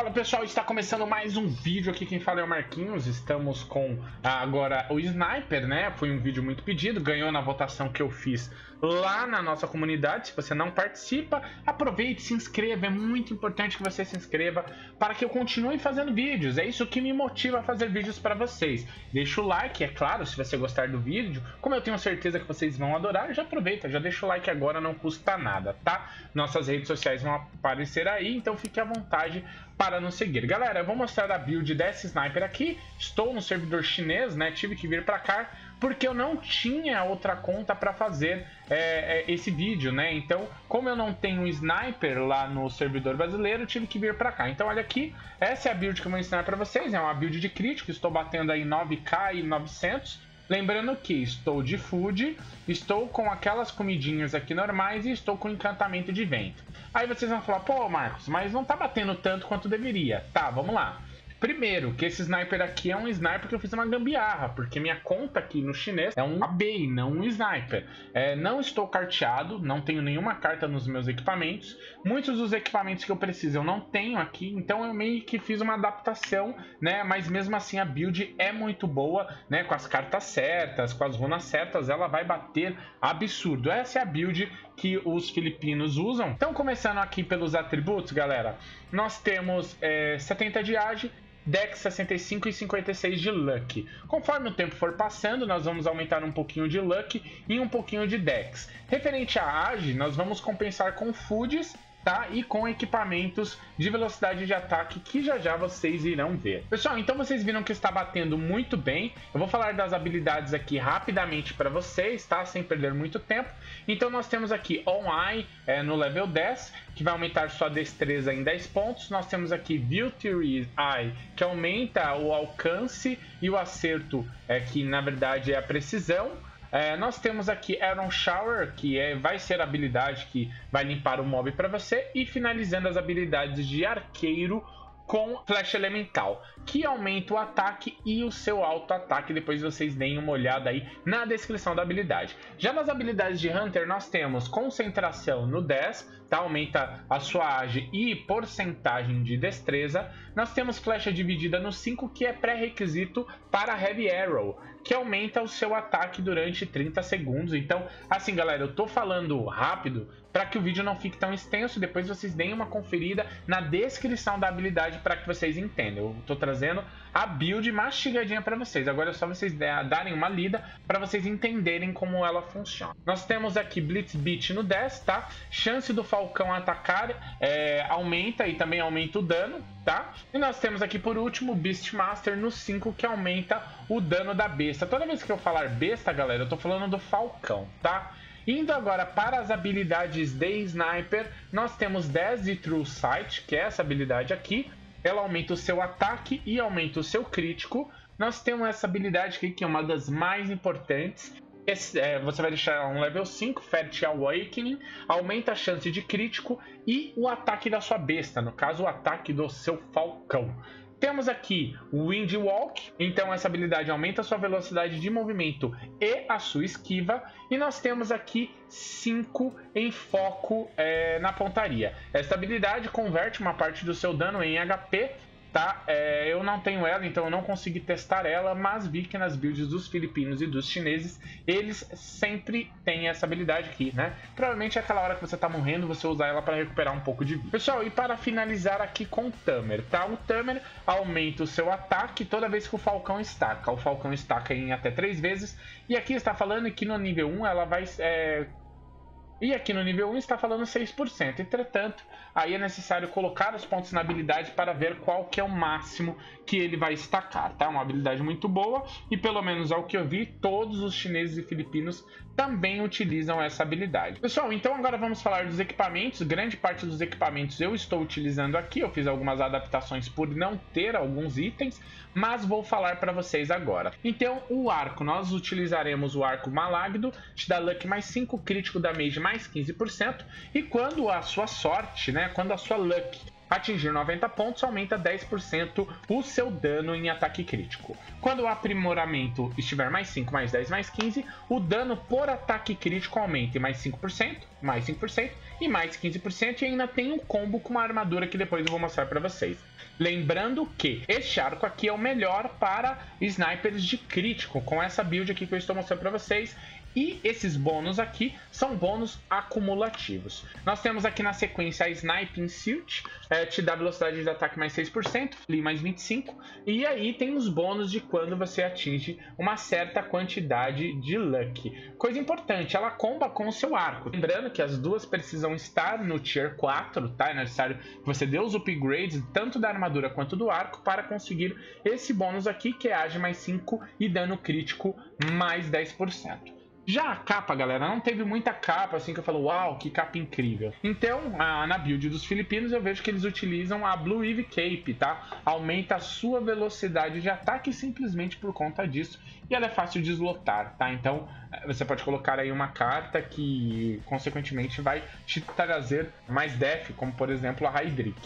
Fala pessoal, está começando mais um vídeo aqui, quem fala é o Marquinhos, estamos com ah, agora o Sniper, né, foi um vídeo muito pedido, ganhou na votação que eu fiz lá na nossa comunidade, se você não participa, aproveite, se inscreva, é muito importante que você se inscreva para que eu continue fazendo vídeos, é isso que me motiva a fazer vídeos para vocês. Deixa o like, é claro, se você gostar do vídeo, como eu tenho certeza que vocês vão adorar, já aproveita, já deixa o like agora, não custa nada, tá? Nossas redes sociais vão aparecer aí, então fique à vontade para nos seguir. Galera, eu vou mostrar a build dessa sniper aqui. Estou no servidor chinês, né? Tive que vir para cá porque eu não tinha outra conta para fazer é, é, esse vídeo, né? Então, como eu não tenho um sniper lá no servidor brasileiro, tive que vir para cá. Então, olha aqui, essa é a build que eu vou ensinar para vocês. É uma build de crítico, estou batendo aí 9k e 900. Lembrando que estou de food, estou com aquelas comidinhas aqui normais e estou com encantamento de vento. Aí vocês vão falar, pô, Marcos, mas não tá batendo tanto quanto deveria. Tá, vamos lá. Primeiro, que esse sniper aqui é um sniper que eu fiz uma gambiarra, porque minha conta aqui no chinês é um AB, não um sniper. É, não estou carteado, não tenho nenhuma carta nos meus equipamentos. Muitos dos equipamentos que eu preciso eu não tenho aqui, então eu meio que fiz uma adaptação, né? Mas mesmo assim a build é muito boa, né? Com as cartas certas, com as runas certas, ela vai bater absurdo. Essa é a build que os filipinos usam. Então, começando aqui pelos atributos, galera, nós temos é, 70 de age, Dex 65 e 56 de Luck. Conforme o tempo for passando, nós vamos aumentar um pouquinho de Luck e um pouquinho de Dex. Referente à Age, nós vamos compensar com Foods tá? E com equipamentos de velocidade de ataque que já já vocês irão ver. Pessoal, então vocês viram que está batendo muito bem. Eu vou falar das habilidades aqui rapidamente para vocês, tá? Sem perder muito tempo. Então nós temos aqui On Eye é, no level 10, que vai aumentar sua destreza em 10 pontos. Nós temos aqui Beauty Eye, que aumenta o alcance e o acerto, é, que na verdade é a precisão. É, nós temos aqui Aaron Shower, que é, vai ser a habilidade que vai limpar o mob para você, e finalizando as habilidades de arqueiro com Flash Elemental, que aumenta o ataque e o seu auto-ataque. Depois vocês deem uma olhada aí na descrição da habilidade. Já nas habilidades de Hunter, nós temos concentração no 10, tá? aumenta a sua age e porcentagem de destreza. Nós temos flecha dividida no 5, que é pré-requisito para Heavy Arrow, que aumenta o seu ataque durante 30 segundos. Então, assim, galera, eu tô falando rápido para que o vídeo não fique tão extenso. Depois vocês deem uma conferida na descrição da habilidade para que vocês entendam. Eu tô trazendo a build mastigadinha para vocês. Agora é só vocês darem uma lida para vocês entenderem como ela funciona. Nós temos aqui Blitz Beat no 10, tá? Chance do Falcão atacar é, aumenta e também aumenta o dano, tá? E nós temos aqui por último Beastmaster no 5 que aumenta o dano da besta. Toda vez que eu falar besta, galera, eu tô falando do Falcão, tá? Indo agora para as habilidades de Sniper, nós temos 10 de True Sight, que é essa habilidade aqui. Ela aumenta o seu ataque e aumenta o seu crítico. Nós temos essa habilidade aqui, que é uma das mais importantes. Esse, é, você vai deixar um level 5, Fat Awakening, aumenta a chance de crítico e o ataque da sua besta, no caso o ataque do seu falcão. Temos aqui o Wind Walk, então essa habilidade aumenta a sua velocidade de movimento e a sua esquiva. E nós temos aqui 5 em foco é, na pontaria. Essa habilidade converte uma parte do seu dano em HP tá? É, eu não tenho ela, então eu não consegui testar ela, mas vi que nas builds dos filipinos e dos chineses, eles sempre têm essa habilidade aqui, né? Provavelmente é aquela hora que você tá morrendo, você usar ela para recuperar um pouco de vida. Pessoal, e para finalizar aqui com o Tamer, tá? O Tamer aumenta o seu ataque toda vez que o Falcão estaca. O Falcão estaca em até 3 vezes, e aqui está falando que no nível 1 ela vai é, e aqui no nível 1 está falando 6%. Entretanto, aí é necessário colocar os pontos na habilidade para ver qual que é o máximo que ele vai estacar, tá? Uma habilidade muito boa e pelo menos ao que eu vi, todos os chineses e filipinos também utilizam essa habilidade. Pessoal, então agora vamos falar dos equipamentos. Grande parte dos equipamentos eu estou utilizando aqui. Eu fiz algumas adaptações por não ter alguns itens, mas vou falar para vocês agora. Então, o arco, nós utilizaremos o arco Malagdo, te dá luck mais 5, crítico damage mais 15%, e quando a sua sorte, né, quando a sua luck atingir 90 pontos, aumenta 10% o seu dano em ataque crítico. Quando o aprimoramento estiver mais 5, mais 10, mais 15, o dano por ataque crítico aumenta mais 5%, mais 5% e mais 15%, e ainda tem um combo com uma armadura que depois eu vou mostrar para vocês. Lembrando que este arco aqui é o melhor para snipers de crítico, com essa build aqui que eu estou mostrando para vocês. E esses bônus aqui são bônus acumulativos. Nós temos aqui na sequência a Sniping Suit, é, te dá velocidade de ataque mais 6%, Flee mais 25%, e aí tem os bônus de quando você atinge uma certa quantidade de Luck. Coisa importante, ela comba com o seu arco. Lembrando que as duas precisam estar no Tier 4, tá? É necessário que você dê os upgrades tanto da armadura quanto do arco para conseguir esse bônus aqui, que é Age mais 5 e dano crítico mais 10%. Já a capa, galera, não teve muita capa assim que eu falo, uau, que capa incrível. Então, na build dos filipinos, eu vejo que eles utilizam a Blue Eve Cape, tá? Aumenta a sua velocidade de ataque simplesmente por conta disso. E ela é fácil de deslotar, tá? Então, eh, você pode colocar aí uma carta que, consequentemente, vai te trazer mais def, como por exemplo a Hydrick.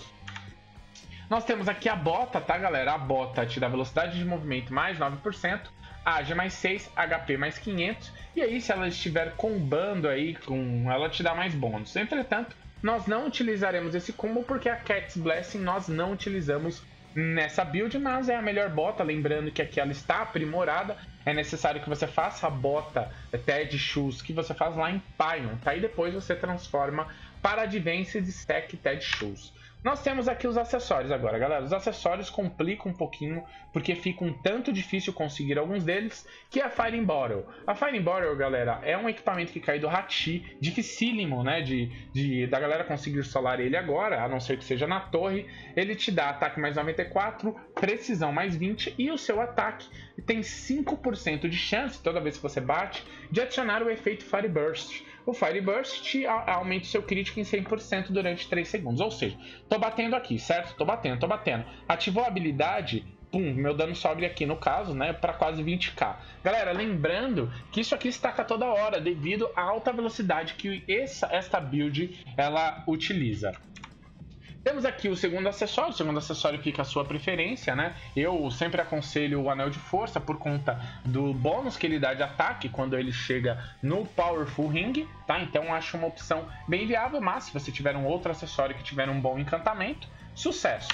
Nós temos aqui a bota, tá, galera? A bota te dá velocidade de movimento mais 9%, AG mais 6, HP mais 500. E aí, se ela estiver combando aí, com ela te dá mais bônus. Entretanto, nós não utilizaremos esse combo porque a Cat's Blessing nós não utilizamos nessa build, mas é a melhor bota. Lembrando que aqui ela está aprimorada. É necessário que você faça a bota TED Shoes que você faz lá em Pion, tá? E depois você transforma para Advanced Stack TED Shoes. Nós temos aqui os acessórios agora, galera. Os acessórios complicam um pouquinho, porque fica um tanto difícil conseguir alguns deles, que é a Firing Bottle. A Firing Bottle, galera, é um equipamento que cai do Hachi, dificílimo, né, de, de, da galera conseguir solar ele agora, a não ser que seja na torre. Ele te dá ataque mais 94, precisão mais 20 e o seu ataque tem 5% de chance, toda vez que você bate, de adicionar o efeito Fire Burst o Fire Burst aumenta o seu crítico em 100% durante 3 segundos. Ou seja, tô batendo aqui, certo? Tô batendo, tô batendo. Ativou a habilidade, pum, meu dano sobe aqui no caso, né, para quase 20k. Galera, lembrando que isso aqui estaca toda hora devido à alta velocidade que essa, esta build ela utiliza. Temos aqui o segundo acessório, o segundo acessório fica a sua preferência, né? Eu sempre aconselho o Anel de Força por conta do bônus que ele dá de ataque quando ele chega no Powerful Ring, tá? Então acho uma opção bem viável, mas se você tiver um outro acessório que tiver um bom encantamento, sucesso!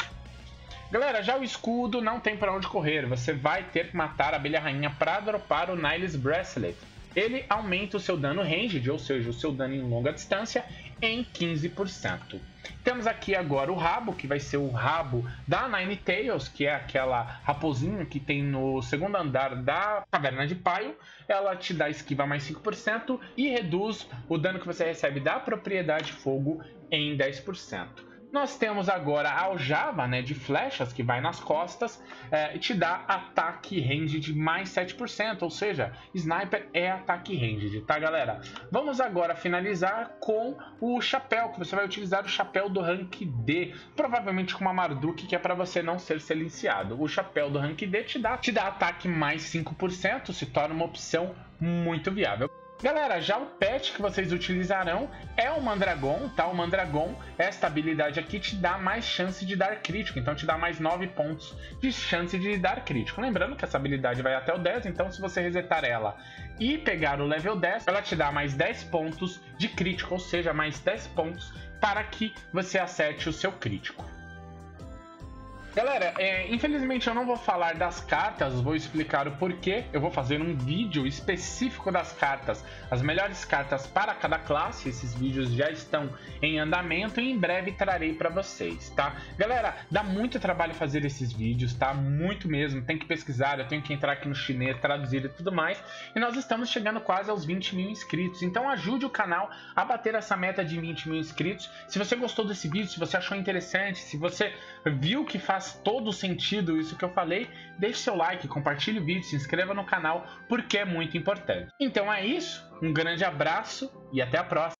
Galera, já o escudo não tem para onde correr, você vai ter que matar a abelha rainha para dropar o Niles Bracelet. Ele aumenta o seu dano ranged, ou seja, o seu dano em longa distância, em 15%. Temos aqui agora o rabo, que vai ser o rabo da Nine Tails, que é aquela raposinha que tem no segundo andar da Caverna de Paio. Ela te dá esquiva mais 5% e reduz o dano que você recebe da propriedade fogo em 10%. Nós temos agora a aljava né, de flechas que vai nas costas é, e te dá ataque range de mais 7%, ou seja, sniper é ataque range, tá galera? Vamos agora finalizar com o chapéu, que você vai utilizar o chapéu do rank D, provavelmente com uma Marduk que é para você não ser silenciado. O chapéu do rank D te dá, te dá ataque mais 5%, se torna uma opção muito viável. Galera, já o pet que vocês utilizarão é o Mandragon, tá? O Mandragon, esta habilidade aqui te dá mais chance de dar crítico, então te dá mais 9 pontos de chance de dar crítico. Lembrando que essa habilidade vai até o 10, então se você resetar ela e pegar o level 10, ela te dá mais 10 pontos de crítico, ou seja, mais 10 pontos para que você acerte o seu crítico. Galera, é, infelizmente eu não vou falar das cartas, vou explicar o porquê. Eu vou fazer um vídeo específico das cartas, as melhores cartas para cada classe. Esses vídeos já estão em andamento e em breve trarei para vocês, tá? Galera, dá muito trabalho fazer esses vídeos, tá? Muito mesmo. Tem que pesquisar, eu tenho que entrar aqui no chinês, traduzir e tudo mais. E nós estamos chegando quase aos 20 mil inscritos. Então ajude o canal a bater essa meta de 20 mil inscritos. Se você gostou desse vídeo, se você achou interessante, se você viu que faz faz todo sentido isso que eu falei, deixe seu like, compartilhe o vídeo, se inscreva no canal, porque é muito importante. Então é isso, um grande abraço e até a próxima!